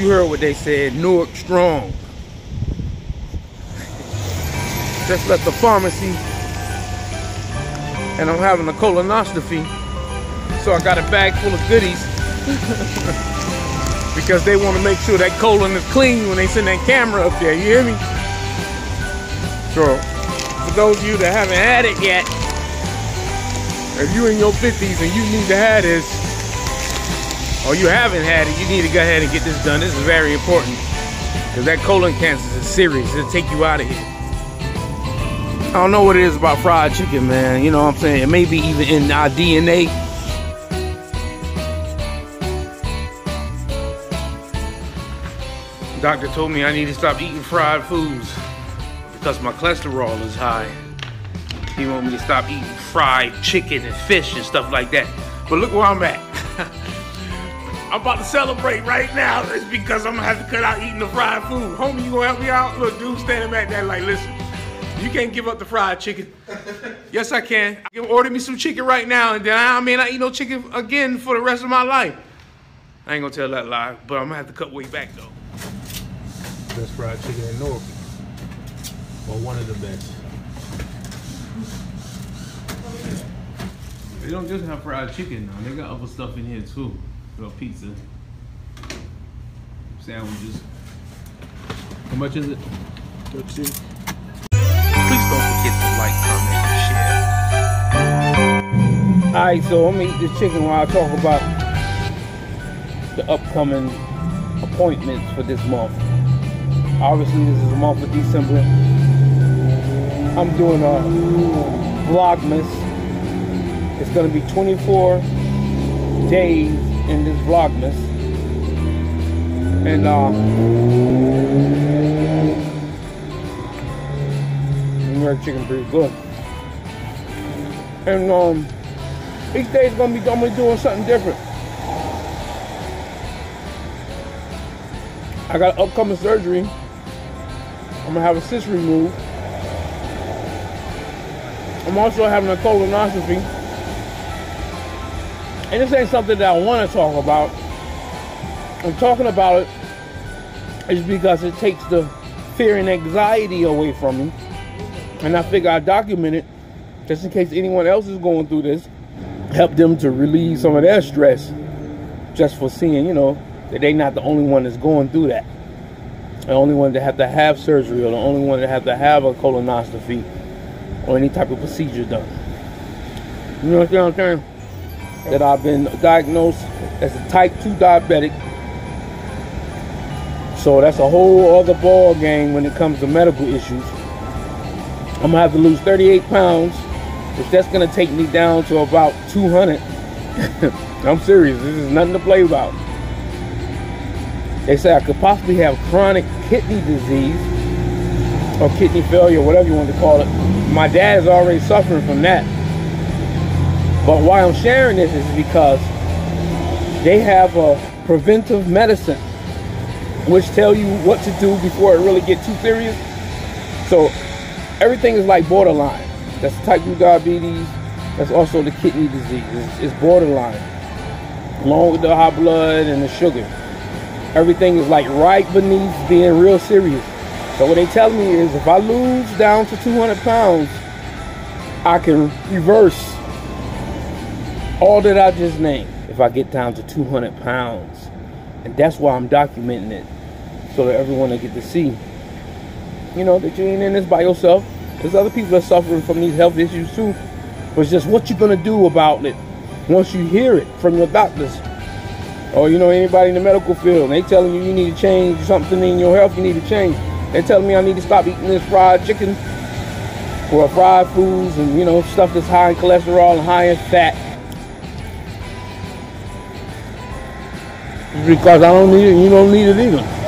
You heard what they said, Newark strong. Just left the pharmacy and I'm having a colonoscopy. So I got a bag full of goodies because they want to make sure that colon is clean when they send that camera up there. You hear me? So for those of you that haven't had it yet, if you in your 50s and you need to have this, or you haven't had it, you need to go ahead and get this done. This is very important because that colon cancer is serious. It'll take you out of here. I don't know what it is about fried chicken, man. You know what I'm saying? It may be even in our DNA. Doctor told me I need to stop eating fried foods because my cholesterol is high. He want me to stop eating fried chicken and fish and stuff like that. But look where I'm at. I'm about to celebrate right now. It's because I'm gonna have to cut out eating the fried food. Homie, you gonna help me out? Look, dude standing back there like, listen, you can't give up the fried chicken. yes, I can. I can order me some chicken right now, and then I may not eat no chicken again for the rest of my life. I ain't gonna tell that lie, but I'm gonna have to cut way back though. Best fried chicken in Norfolk. Or one of the best. They don't just have fried chicken now. They got other stuff in here too. Got pizza, sandwiches. How much is it? Let's see. Please don't forget to like, comment, and share. Alright, so I'm gonna eat this chicken while I talk about the upcoming appointments for this month. Obviously, this is the month of December. I'm doing a Vlogmas. It's gonna be 24 days in this Vlogmas. And uh New chicken pretty good. And um each day is gonna be I'm gonna be doing something different. I got upcoming surgery. I'm gonna have a cyst removed. I'm also having a colonoscopy. And this ain't something that I want to talk about. I'm talking about it is because it takes the fear and anxiety away from me. And I figure I document it just in case anyone else is going through this. Help them to relieve some of their stress just for seeing, you know, that they're not the only one that's going through that. The only one that have to have surgery or the only one that have to have a colonoscopy or any type of procedure done. You know what I'm saying? That I've been diagnosed as a type 2 diabetic. So that's a whole other ball game when it comes to medical issues. I'm gonna have to lose 38 pounds, which that's gonna take me down to about 200. I'm serious, this is nothing to play about. They say I could possibly have chronic kidney disease or kidney failure, whatever you want to call it. My dad is already suffering from that. But why I'm sharing this is because they have a preventive medicine which tell you what to do before it really get too serious. So everything is like borderline. That's type 2 diabetes. That's also the kidney disease. It's, it's borderline. Along with the high blood and the sugar. Everything is like right beneath being real serious. So what they tell me is if I lose down to 200 pounds, I can reverse all that I just named if I get down to 200 pounds. And that's why I'm documenting it so that everyone will get to see, you know, that you ain't in this by yourself. There's other people that are suffering from these health issues too. But it's just what you're going to do about it once you hear it from your doctors or you know anybody in the medical field they telling you you need to change something in your health you need to change they're telling me i need to stop eating this fried chicken or fried foods and you know stuff that's high in cholesterol and high in fat because i don't need it you don't need it either